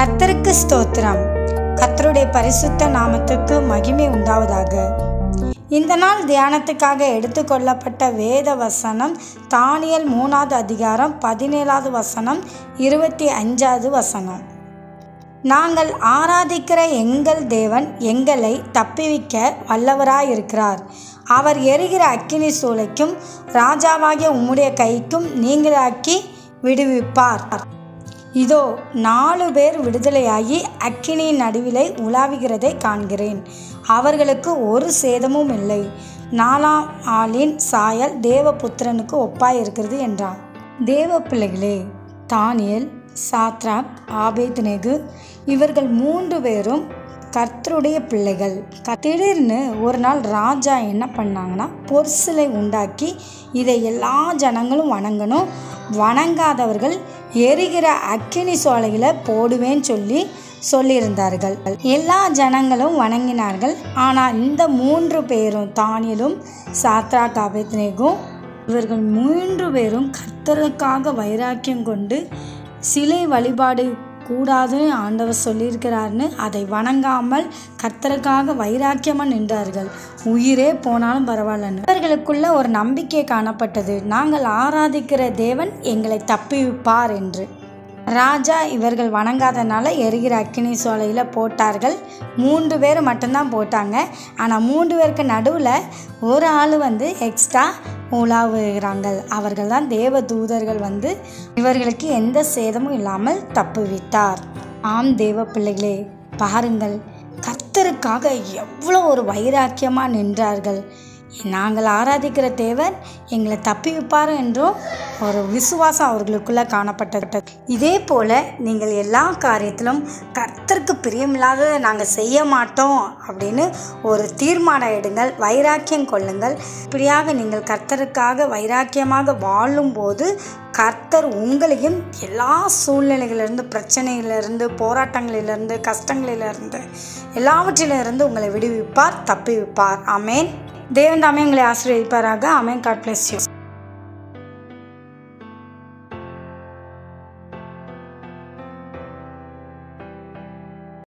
கர்த்தருக்கு ஸ்தோத்திரம். கத்தருடைய பரிசுத்த நாமத்துக்கு மகிமை உண்டாவதாக. இந்த நாள் தியானத்துக்காக எடுத்துக்கொள்ளப்பட்ட வேத வசனம் தானியல் மூணாவது அதிகாரம் பதினேழாவது வசனம் இருபத்தி அஞ்சாவது வசனம். நாங்கள் ஆராதிக்கிற எங்கள் தேவன் எங்களை தப்பிவிக்க வல்லவராயிருக்கிறார். அவர் எரிகிற அக்கினி சூளைக்கும் ராஜாவாகிய உம்முடைய கைக்கும் நீங்களாக்கி விடுவிப்பார். இதோ நாலு பேர் விடுதலையாகி அக்கினியின் நடுவிலே உலாவுகிறதை காண்கிறேன். அவர்களுக்கு ஒரு சேதமும் இல்லை. நாலாம் ஆளின் சாயல் தேவபுத்திரனுக்கு ஒப்பாய் இருக்கிறது என்றான். தேவ பிள்ளைகளே தானியல் சாத்ராப் ஆபேத்நேகு இவர்கள் மூன்று பேரும் கர்த்தருடைய பிள்ளைகள். க- திடீர்னு ஒரு நாள் ராஜா என்ன பண்ணாங்கன்னா பொற்சிலை உண்டாக்கி இதை எல்லா ஜனங்களும் வணங்கணும். வணங்காதவர்கள் எரிகிற அக்கினி சோலையில் போடுவேன்னு சொல்லி சொல்லியிருந்தார்கள். எல்லா ஜனங்களும் வணங்கினார்கள். ஆனால் இந்த மூன்று பேரும் தானியலும் சாத்ரா காபேத்னேகும் இவர்கள் மூன்று பேரும் கர்த்தருக்காக வைராக்கியம் கொண்டு சிலை வழிபாடு கூடாதுன்னு ஆண்டவர் சொல்லியிருக்கிறாருன்னு அதை வணங்காமல் கர்த்தருக்காக வைராக்கியமாக நின்றார்கள். உயிரே போனாலும் பரவாயில்லன்னு இவர்களுக்குள்ள ஒரு நம்பிக்கை காணப்பட்டது. நாங்கள் ஆராதிக்கிற தேவன் எங்களை தப்பிவிப்பார் என்று. ராஜா இவர்கள் வணங்காதனால எரிகிற அக்கினி சோலையில் போட்டார்கள். மூன்று பேர் மட்டும்தான் போட்டாங்க. ஆனால் மூன்று பேருக்கு நடுவில் ஒரு ஆள் வந்து எக்ஸ்ட்ரா உலாவுகிறாங்கள் அவர்கள் தான் தேவ தூதர்கள் வந்து இவர்களுக்கு எந்த சேதமும் இல்லாமல் தப்புவித்தார். ஆம் தேவ பிள்ளைகளே பாருங்கள். கர்த்தருக்காக எவ்வளோ ஒரு வைராக்கியமாக நின்றார்கள். நாங்கள் ஆராதிக்கிற தேவர் எங்களை தப்பி வைப்பார் என்றும் ஒரு விசுவாசம் அவர்களுக்குள்ளே காணப்பட்டது. இதே போல் நீங்கள் எல்லா காரியத்திலும் கர்த்தருக்கு பிரியமில்லாத நாங்கள் செய்ய மாட்டோம் அப்படின்னு ஒரு தீர்மானம் எடுங்கள் வைராக்கியம் கொள்ளுங்கள். இப்படியாக நீங்கள் கர்த்தருக்காக வைராக்கியமாக வாழும்போது கர்த்தர் உங்களையும் எல்லா சூழ்நிலைகளிலிருந்து பிரச்சனையிலிருந்து போராட்டங்களிலிருந்து கஷ்டங்களிலிருந்து எல்லாவற்றிலிருந்து உங்களை விடுவிப்பார் தப்பிவிப்பார் ஆமேன். தேவன் தாமே எங்களை ஆசிரியப்பாராக அமேன் காட் பிளஸ் யூ